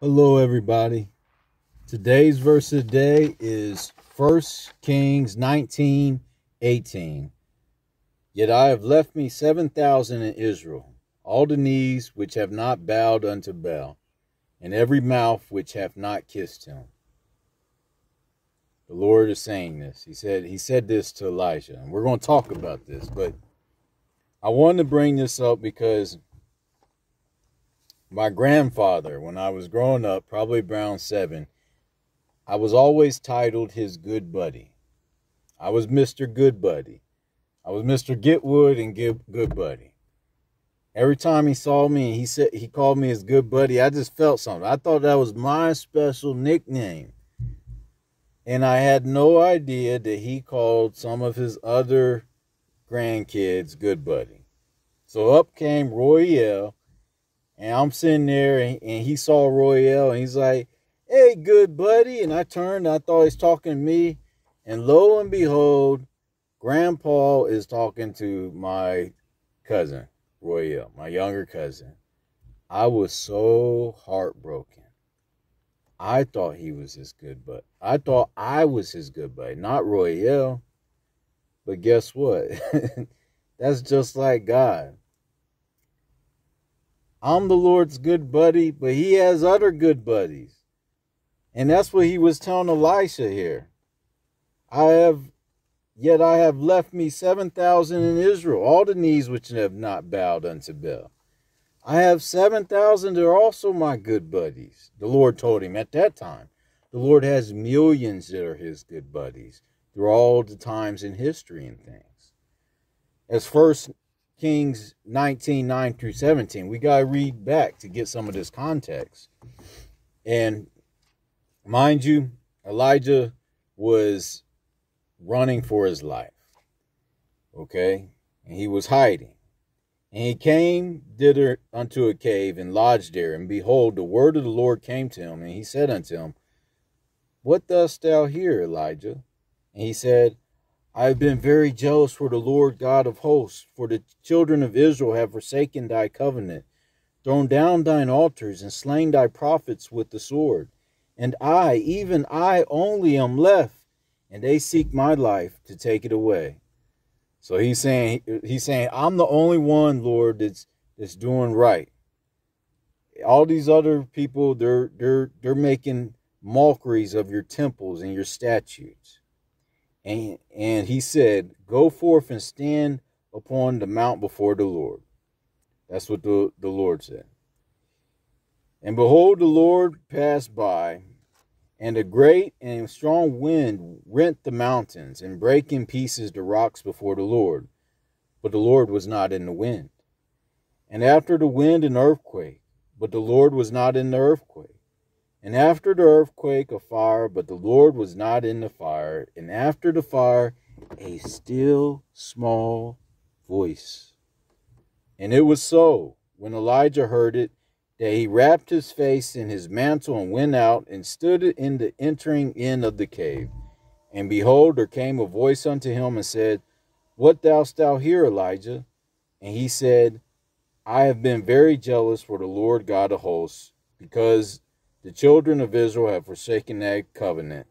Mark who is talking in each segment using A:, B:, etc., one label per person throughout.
A: Hello, everybody. Today's verse of the day is 1 Kings 19 18. Yet I have left me 7,000 in Israel, all the knees which have not bowed unto Baal, and every mouth which hath not kissed him. The Lord is saying this. He said he said this to Elijah, and we're going to talk about this, but I wanted to bring this up because my grandfather, when I was growing up, probably around seven, I was always titled his good buddy. I was Mr. Good Buddy. I was Mr. Getwood and Good, good Buddy. Every time he saw me, he said he called me his good buddy. I just felt something. I thought that was my special nickname. And I had no idea that he called some of his other grandkids good buddy. So up came Royale and I'm sitting there and, and he saw Royale and he's like, hey, good buddy. And I turned, I thought he's talking to me. And lo and behold, Grandpa is talking to my cousin, Royale, my younger cousin. I was so heartbroken. I thought he was his good buddy. I thought I was his good buddy, not Royale. But guess what? That's just like God. I'm the Lord's good buddy, but he has other good buddies. And that's what he was telling Elisha here. I have, yet I have left me 7,000 in Israel, all the knees which have not bowed unto Baal. I have 7,000 that are also my good buddies. The Lord told him at that time. The Lord has millions that are his good buddies through all the times in history and things. As first Kings 19, 9 through 17. We got to read back to get some of this context. And mind you, Elijah was running for his life. Okay? And he was hiding. And he came thither unto a cave and lodged there. And behold, the word of the Lord came to him. And he said unto him, What dost thou here, Elijah? And he said, I have been very jealous for the Lord God of hosts, for the children of Israel have forsaken thy covenant, thrown down thine altars, and slain thy prophets with the sword. And I, even I only, am left, and they seek my life to take it away. So he's saying, he's saying, I'm the only one, Lord, that's that's doing right. All these other people, they're they're they're making mockeries of your temples and your statutes. And, and he said, Go forth and stand upon the mount before the Lord. That's what the, the Lord said. And behold, the Lord passed by, and a great and strong wind rent the mountains and brake in pieces the rocks before the Lord. But the Lord was not in the wind. And after the wind, an earthquake, but the Lord was not in the earthquake. And after the earthquake, a fire, but the Lord was not in the fire. And after the fire, a still small voice. And it was so, when Elijah heard it, that he wrapped his face in his mantle and went out and stood in the entering in of the cave. And behold, there came a voice unto him and said, What dost thou here, Elijah? And he said, I have been very jealous for the Lord God of hosts, because the children of Israel have forsaken thy covenant,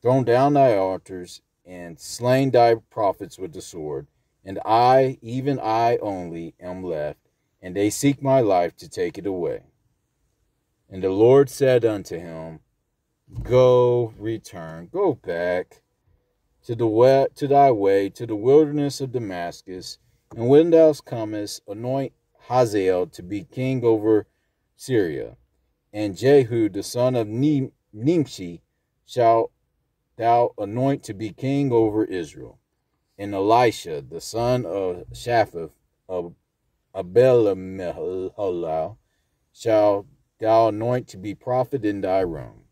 A: thrown down thy altars, and slain thy prophets with the sword. And I, even I only, am left, and they seek my life to take it away. And the Lord said unto him, Go, return, go back to the way, to thy way, to the wilderness of Damascus, and when thou comest, anoint Hazael to be king over Syria and Jehu the son of Nimshi shall thou anoint to be king over Israel. And Elisha the son of Shaphat of Abel shall thou anoint to be prophet in thy room.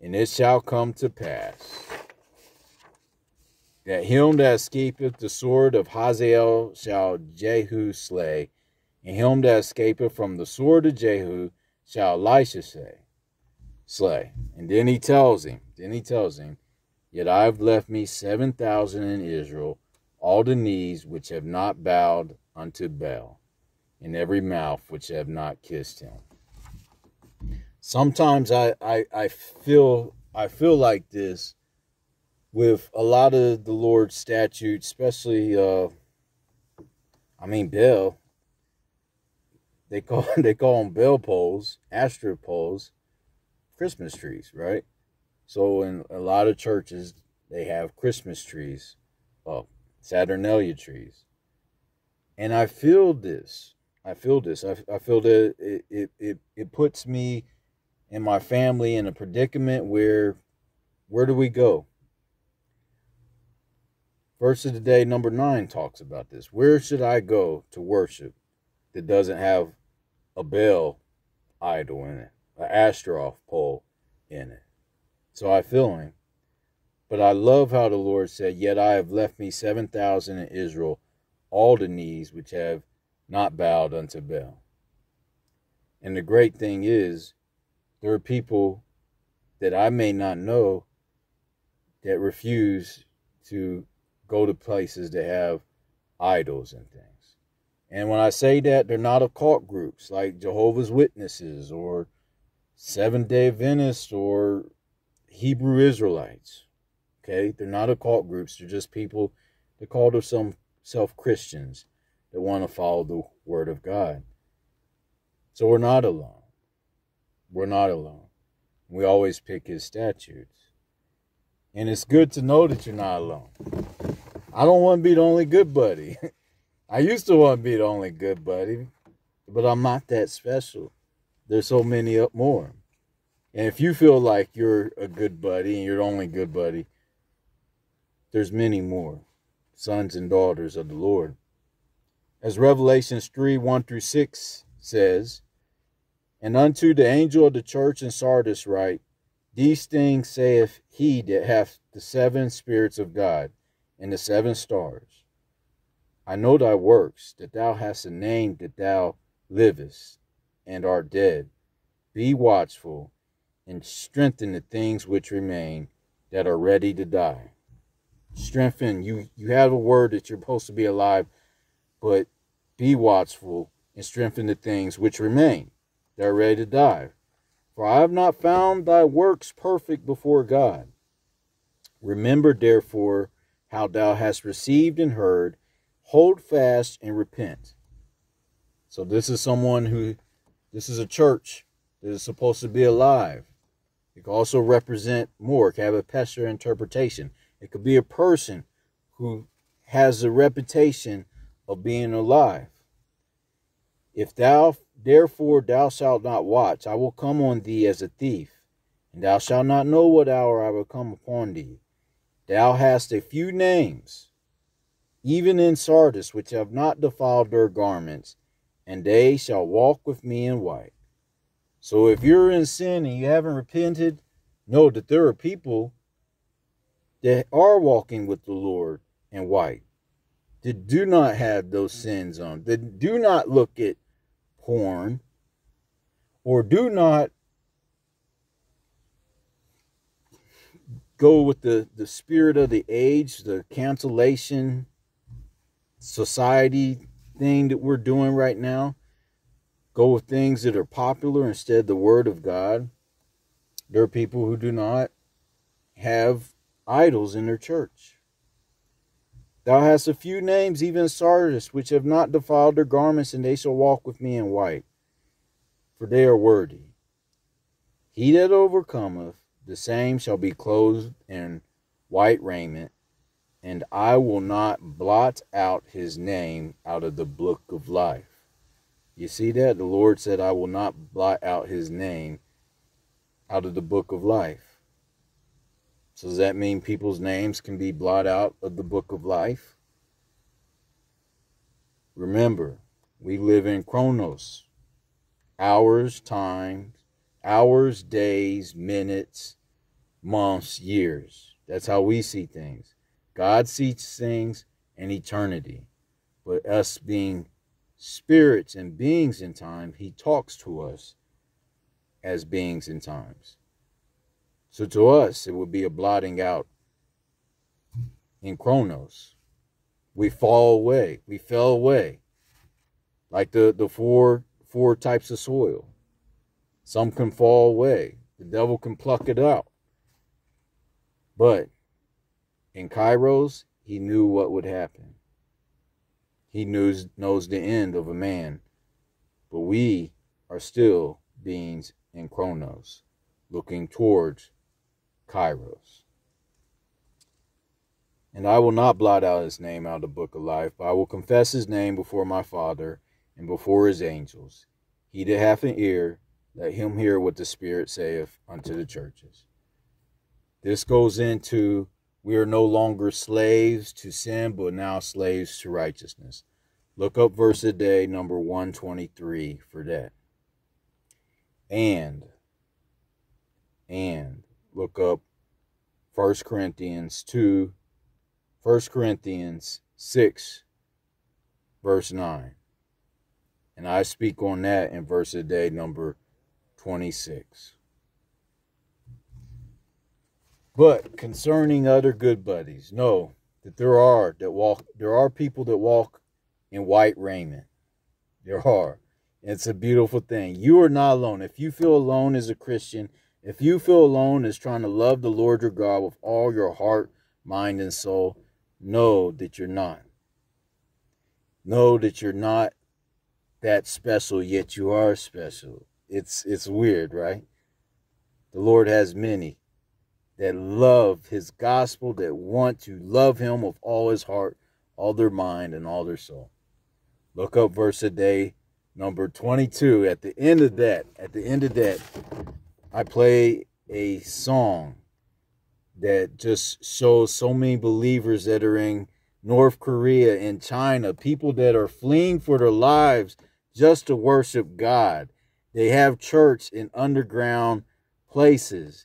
A: And it shall come to pass that him that escapeth the sword of Hazael shall Jehu slay, and him that escapeth from the sword of Jehu shall Elisha say, slay. And then he tells him, then he tells him, Yet I have left me seven thousand in Israel, all the knees which have not bowed unto Baal, and every mouth which have not kissed him. sometimes I, I I feel I feel like this with a lot of the Lord's statutes, especially uh I mean Bill. They call they call them bell poles, astro poles, Christmas trees, right? So in a lot of churches they have Christmas trees, well, Saturnalia trees. And I feel this. I feel this. I, I feel that it, it, it, it puts me and my family in a predicament where where do we go? Verse of the day, number nine, talks about this. Where should I go to worship that doesn't have a bell idol in it, an Ashtaroth pole in it? So I feel him. But I love how the Lord said, Yet I have left me 7,000 in Israel, all the knees which have not bowed unto Baal. And the great thing is, there are people that I may not know that refuse to go to places that have idols and things. And when I say that, they're not occult groups like Jehovah's Witnesses or Seventh day Adventists or Hebrew Israelites. Okay? They're not occult groups. They're just people that call themselves Christians that want to follow the Word of God. So we're not alone. We're not alone. We always pick His statutes. And it's good to know that you're not alone. I don't want to be the only good buddy. I used to want to be the only good buddy, but I'm not that special. There's so many up more. And if you feel like you're a good buddy and you're the only good buddy, there's many more sons and daughters of the Lord. As Revelations 3 1 through 6 says, And unto the angel of the church in Sardis write, These things saith he that hath the seven spirits of God and the seven stars. I know thy works, that thou hast a name that thou livest and art dead. Be watchful and strengthen the things which remain that are ready to die. Strengthen. You you have a word that you're supposed to be alive but be watchful and strengthen the things which remain that are ready to die. For I have not found thy works perfect before God. Remember, therefore, how thou hast received and heard, hold fast and repent. So, this is someone who, this is a church that is supposed to be alive. It could also represent more, it could have a pesher interpretation. It could be a person who has a reputation of being alive. If thou therefore thou shalt not watch, I will come on thee as a thief, and thou shalt not know what hour I will come upon thee. Thou hast a few names, even in Sardis, which have not defiled their garments, and they shall walk with me in white. So if you're in sin and you haven't repented, know that there are people that are walking with the Lord in white that do not have those sins on, that do not look at porn, or do not go with the, the spirit of the age, the cancellation society thing that we're doing right now. Go with things that are popular instead the word of God. There are people who do not have idols in their church. Thou hast a few names, even Sardis, which have not defiled their garments, and they shall walk with me in white, for they are worthy. He that overcometh, the same shall be clothed in white raiment, and I will not blot out his name out of the book of life. You see that? The Lord said, I will not blot out his name out of the book of life. So does that mean people's names can be blotted out of the book of life? Remember, we live in chronos. Hours, times, hours, days, minutes, months, years. That's how we see things. God sees things in eternity. But us being spirits and beings in time, he talks to us as beings in times. So to us, it would be a blotting out in Chronos. We fall away. We fell away. Like the, the four four types of soil. Some can fall away. The devil can pluck it out. But in Kairos, he knew what would happen. He knows, knows the end of a man. But we are still beings in Chronos, looking towards Kairos. And I will not blot out his name out of the book of life, but I will confess his name before my Father and before his angels. He that hath an ear, let him hear what the Spirit saith unto the churches. This goes into we are no longer slaves to sin, but now slaves to righteousness. Look up verse a day, number 123 for that. And, and look up 1 Corinthians 2, 1 Corinthians 6, verse 9. And I speak on that in verse a day number 26. But concerning other good buddies, know that there are that walk there are people that walk in white raiment. There are. It's a beautiful thing. You are not alone. If you feel alone as a Christian, if you feel alone as trying to love the Lord your God with all your heart, mind, and soul, know that you're not. Know that you're not that special, yet you are special. It's it's weird, right? The Lord has many that love his gospel, that want to love him with all his heart, all their mind, and all their soul. Look up verse a day, number 22. At the end of that, at the end of that, I play a song that just shows so many believers that are in North Korea and China, people that are fleeing for their lives just to worship God. They have church in underground places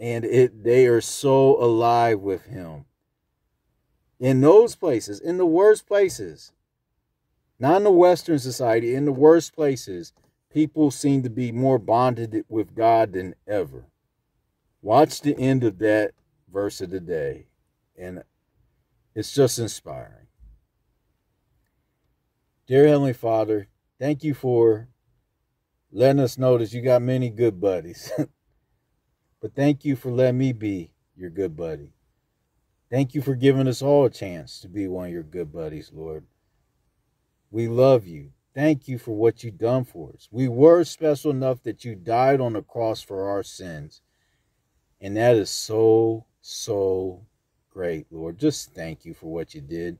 A: and it they are so alive with him. In those places, in the worst places, not in the Western society, in the worst places, people seem to be more bonded with God than ever. Watch the end of that verse of the day, and it's just inspiring. Dear Heavenly Father, thank you for letting us know that you got many good buddies. But thank you for letting me be your good buddy. Thank you for giving us all a chance to be one of your good buddies, Lord. We love you. Thank you for what you've done for us. We were special enough that you died on the cross for our sins. And that is so, so great, Lord. Just thank you for what you did.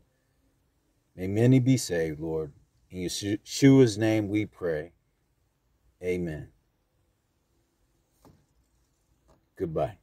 A: May many be saved, Lord. In Yeshua's name we pray. Amen. Goodbye.